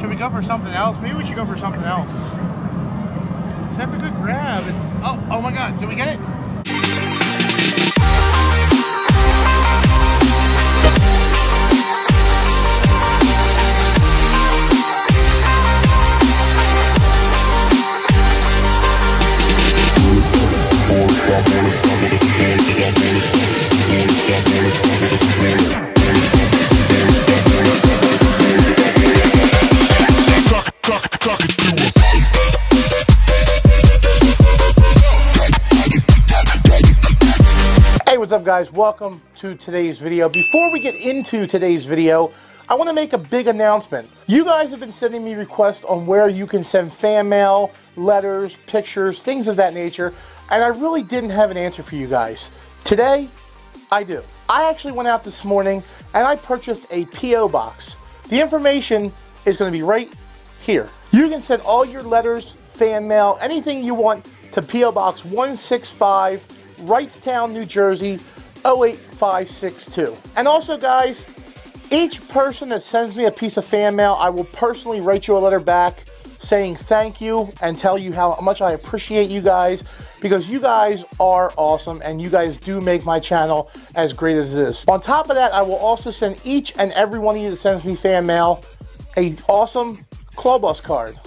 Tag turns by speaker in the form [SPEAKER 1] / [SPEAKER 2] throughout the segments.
[SPEAKER 1] Should we go for something else? Maybe we should go for something else. That's a good grab. It's oh oh my god, did we get it? Guys? Welcome to today's video. Before we get into today's video, I want to make a big announcement. You guys have been sending me requests on where you can send fan mail, letters, pictures, things of that nature, and I really didn't have an answer for you guys. Today, I do. I actually went out this morning and I purchased a P.O. box. The information is going to be right here. You can send all your letters, fan mail, anything you want to P.O. Box 165, Wrightstown, New Jersey, 08562. And also, guys, each person that sends me a piece of fan mail, I will personally write you a letter back saying thank you and tell you how much I appreciate you guys because you guys are awesome and you guys do make my channel as great as it is. On top of that, I will also send each and every one of you that sends me fan mail a awesome Claw Boss card.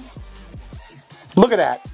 [SPEAKER 1] Look at that.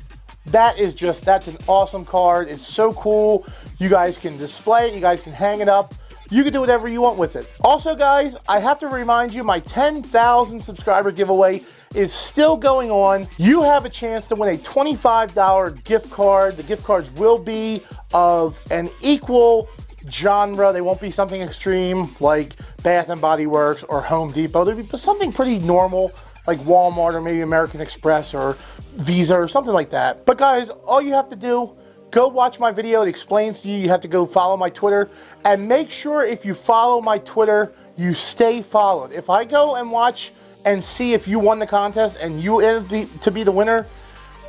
[SPEAKER 1] That is just, that's an awesome card. It's so cool. You guys can display it. You guys can hang it up. You can do whatever you want with it. Also, guys, I have to remind you, my 10,000 subscriber giveaway is still going on. You have a chance to win a $25 gift card. The gift cards will be of an equal genre. They won't be something extreme like Bath and Body Works or Home Depot. They'll be something pretty normal like Walmart or maybe American Express or Visa or something like that. But guys, all you have to do, go watch my video. It explains to you. You have to go follow my Twitter and make sure if you follow my Twitter, you stay followed. If I go and watch and see if you won the contest and you to be the winner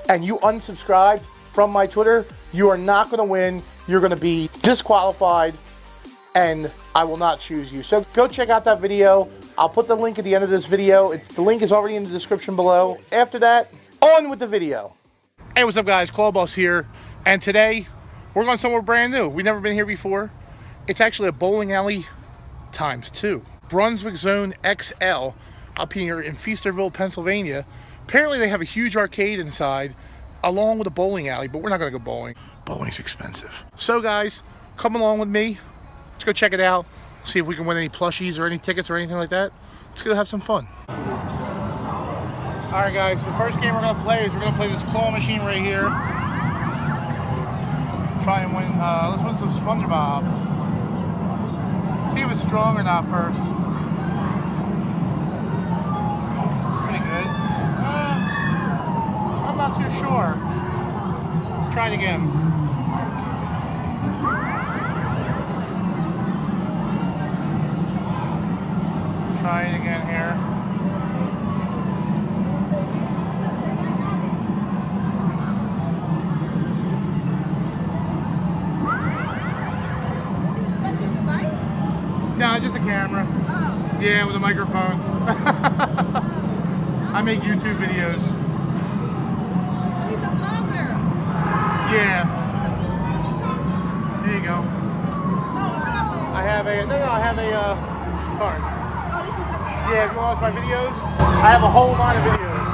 [SPEAKER 1] and you unsubscribe from my Twitter, you are not going to win. You're going to be disqualified and I will not choose you. So go check out that video. I'll put the link at the end of this video. The link is already in the description below. After that, on with the video. Hey, what's up guys? Claw Boss here. And today, we're going somewhere brand new. We've never been here before. It's actually a bowling alley times two. Brunswick Zone XL up here in Feasterville, Pennsylvania. Apparently they have a huge arcade inside along with a bowling alley, but we're not gonna go bowling. Bowling's expensive. So guys, come along with me. Let's go check it out. See if we can win any plushies or any tickets or anything like that. Let's go have some fun. All right, guys. The first game we're gonna play is we're gonna play this claw machine right here. Try and win. Uh, let's win some SpongeBob. See if it's strong or not first. Too sure. Let's try it again. try it again here. No, just a camera.
[SPEAKER 2] Oh.
[SPEAKER 1] Yeah, with a microphone. I make YouTube videos. Yeah. There you go. I have a no, no, I have a uh, card. Yeah, if you want to watch my videos, I have a whole lot of videos.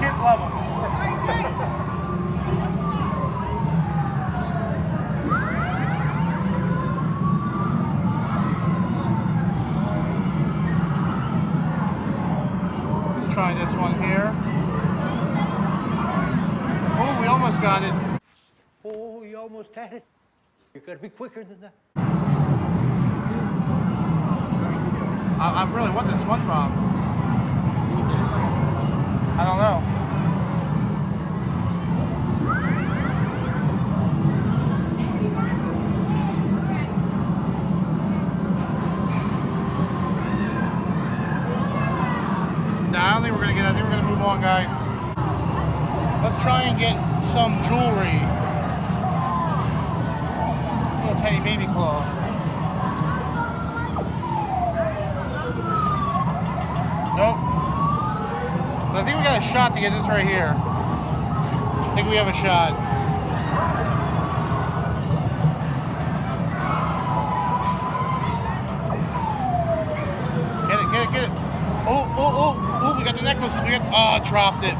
[SPEAKER 1] Kids love them. Almost
[SPEAKER 3] had it. You gotta be quicker than that.
[SPEAKER 1] I, I really want this one, SpongeBob. I don't know. No, I don't think we're gonna get. I think we're gonna move on, guys. Let's try and get some jewelry. Baby claw. Nope. But I think we got a shot to get this right here. I think we have a shot. Get it, get it, get it. Oh, oh, oh, oh, we got the necklace. We got, oh, dropped it.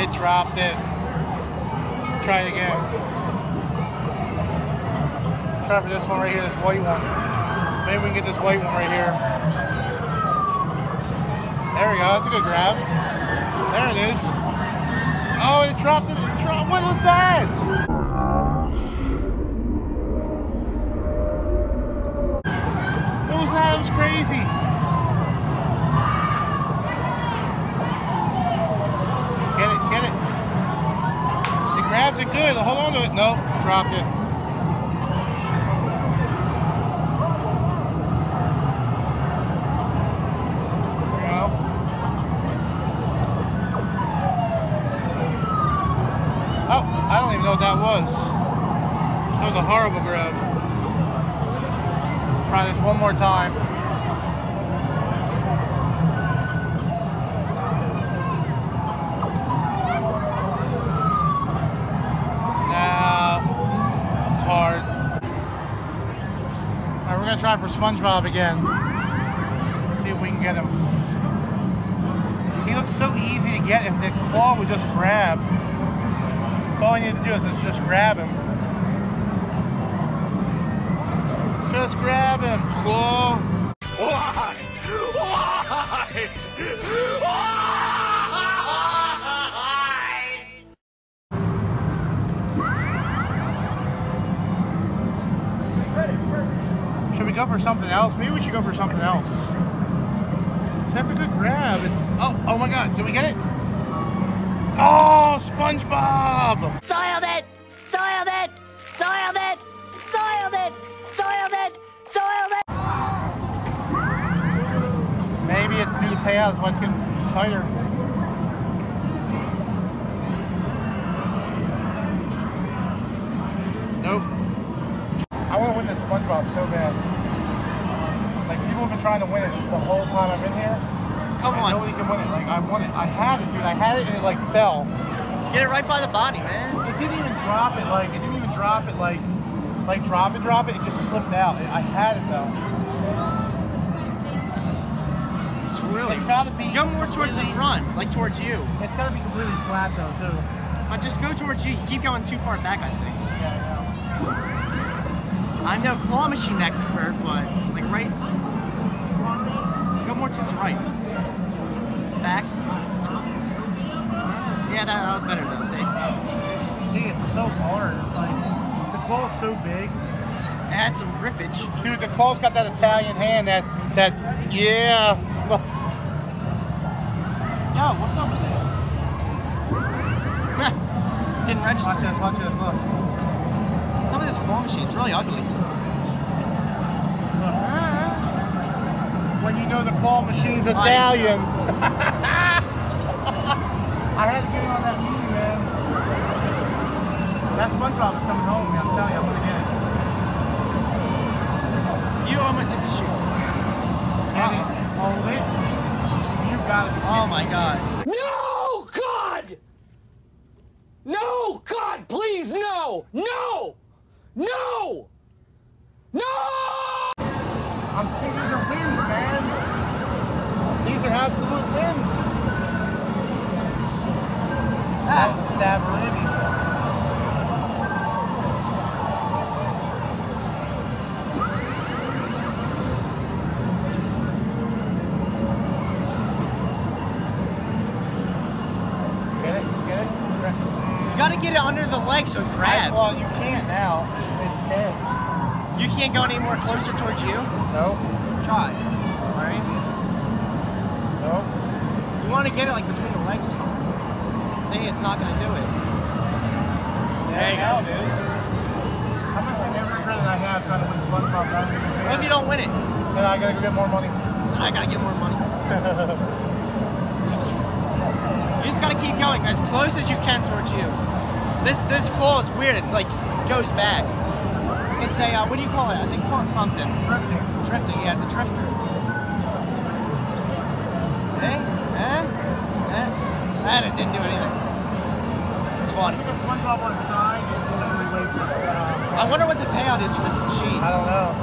[SPEAKER 1] It dropped it. Try it again. Try for this one right here, this white one. Maybe we can get this white one right here. There we go, that's a good grab. There it is. Oh, it dropped it. it. What was that? What was that? It was crazy. Get it, get it. It grabs it good. Hold on to it. No, dropped it. There we go. Oh, That was. That was a horrible grab. Try this one more time. It's hard. All right, we're gonna try for SpongeBob again. See if we can get him. He looks so easy to get if the claw would just grab. That's all I need to do is just grab him. Just grab him, claw.
[SPEAKER 4] Why? Why? Why?
[SPEAKER 1] Should we go for something else? Maybe we should go for something else. That's a good grab. It's oh oh my god, did we get it? Oh, SpongeBob!
[SPEAKER 5] Soiled it! Soiled it! Soiled it! Soiled it! Soiled it! Soiled it!
[SPEAKER 1] Maybe it's due to payout, that's why it's getting tighter. Nope. I want to win this SpongeBob so bad. Like people have been trying to win it the whole time I've been here.
[SPEAKER 6] Come
[SPEAKER 1] and
[SPEAKER 6] on.
[SPEAKER 1] Nobody can win it. Like I won it. I had it, dude. I had it and it like fell.
[SPEAKER 6] Get it right by the body, man.
[SPEAKER 1] It didn't even drop it. Like it didn't even drop it. Like like drop it, drop it. It just slipped out. I had it though.
[SPEAKER 6] It's really.
[SPEAKER 1] It's gotta be
[SPEAKER 6] Go more towards the front, like towards you.
[SPEAKER 1] It's gotta be completely flat though too.
[SPEAKER 6] But just go towards you. You keep going too far back, I think.
[SPEAKER 1] Yeah,
[SPEAKER 6] I'm no claw machine expert, but like right. Go more to the right. Back. Yeah, that, that was better though. See?
[SPEAKER 1] See, it's so hard. Like the claw's so big.
[SPEAKER 6] Add some grippage.
[SPEAKER 1] Dude, the claw's got that Italian hand. That that yeah. Look. Yo, what's up with that?
[SPEAKER 6] Didn't register.
[SPEAKER 1] Watch this. Watch this. Look.
[SPEAKER 6] Some of this claw machine, it's really ugly.
[SPEAKER 1] When you know the claw machine's Italian. I had to get on that movie, man. That SpongeBob is coming home, man. I'm telling you, I'm gonna get it.
[SPEAKER 6] You almost hit the shoe.
[SPEAKER 1] Get it. Hold it. You got it.
[SPEAKER 6] Oh my god.
[SPEAKER 7] No, God! No, God, please, no! No! No! No!
[SPEAKER 1] I'm saying these are wins, man. These are absolute wins. That's a. Get it? Get it?
[SPEAKER 6] You gotta get it under the leg so it grabs.
[SPEAKER 1] Well, you can't now. It's dead.
[SPEAKER 6] You can't go any more closer towards you.
[SPEAKER 1] Nope.
[SPEAKER 6] Try. Alright?
[SPEAKER 1] Nope.
[SPEAKER 6] You wanna get it like between the legs or something. See, it's not gonna do it. There you go.
[SPEAKER 1] it is. How much regret that I have trying to win SpongeBob?
[SPEAKER 6] What if you don't win it?
[SPEAKER 1] Then I gotta go get more money.
[SPEAKER 6] Then I gotta get more money. You just gotta keep going as close as you can towards you. This this claw is weird. It like goes back. It's a uh, what do you call it? I think call it something.
[SPEAKER 1] Drifting.
[SPEAKER 6] Drifting. Yeah, it's a drifter. Eh? Eh? Eh? didn't do anything. It's funny.
[SPEAKER 1] SpongeBob on side and literally wait for it. Uh,
[SPEAKER 6] I wonder what the payout is for this machine.
[SPEAKER 1] I don't know.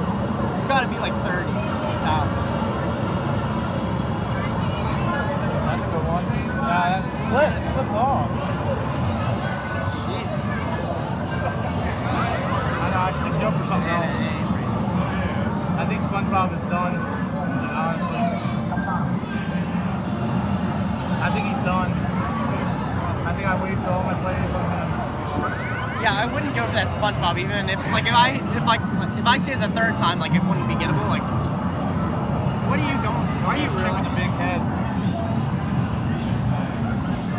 [SPEAKER 6] It's got to be like thirty dollars.
[SPEAKER 1] That's a good one. Yeah, that slipped. It slipped off.
[SPEAKER 6] Jeez.
[SPEAKER 1] I know. I should go for something else. I think SpongeBob is done. Honestly, I think he's done. I think I wasted all my plays on him.
[SPEAKER 6] Yeah, I wouldn't go for that SpongeBob even if like if I if like if I say it the third time like it wouldn't be gettable. Like, what are you going for? Are you really
[SPEAKER 1] with the big head.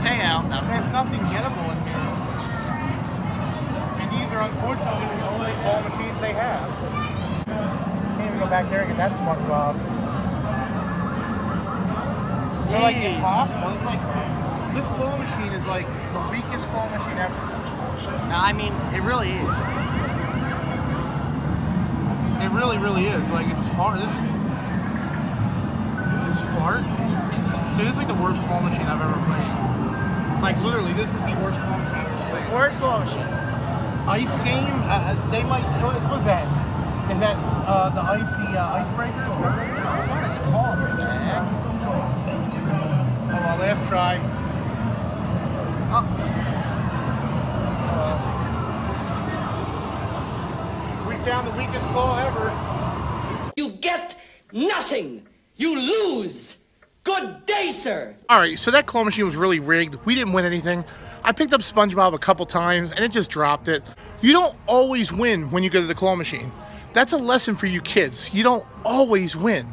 [SPEAKER 6] payout? No.
[SPEAKER 1] There's nothing gettable in here. And these are unfortunately the only claw machines they have. Can't even go back there and get that SpongeBob. They're like impossible. It's like this claw machine is like the weakest claw machine ever.
[SPEAKER 6] No, I mean it really is.
[SPEAKER 1] It really, really is. Like it's hard. This, this fart. Dude, this is like the worst claw machine I've ever played. Like literally, this is the worst claw machine I've ever played.
[SPEAKER 6] Where's claw machine?
[SPEAKER 1] Ice game. Uh, uh, they might. What, was that? Is that uh, the ice? The uh, icebreaker?
[SPEAKER 6] It's not as?
[SPEAKER 1] Oh, well, last try. Uh, we found the weakest claw ever.
[SPEAKER 7] You get nothing. You lose. Good day, sir.
[SPEAKER 1] All right, so that claw machine was really rigged. We didn't win anything. I picked up SpongeBob a couple times and it just dropped it. You don't always win when you go to the claw machine. That's a lesson for you kids. You don't always win.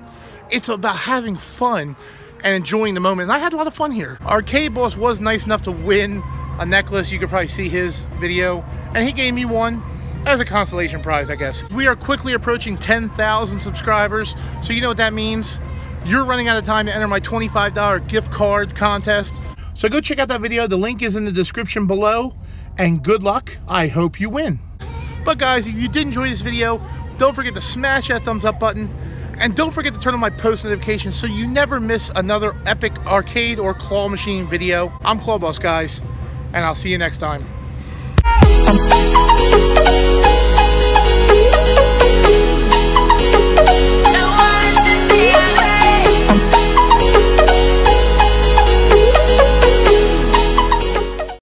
[SPEAKER 1] It's about having fun and enjoying the moment. And I had a lot of fun here. Arcade Boss was nice enough to win a necklace. You could probably see his video. And he gave me one as a consolation prize, I guess. We are quickly approaching 10,000 subscribers. So you know what that means. You're running out of time to enter my $25 gift card contest. So go check out that video. The link is in the description below. And good luck. I hope you win. But guys, if you did enjoy this video, don't forget to smash that thumbs up button. And don't forget to turn on my post notifications so you never miss another epic arcade or claw machine video. I'm Claw Boss, guys, and I'll see you next time.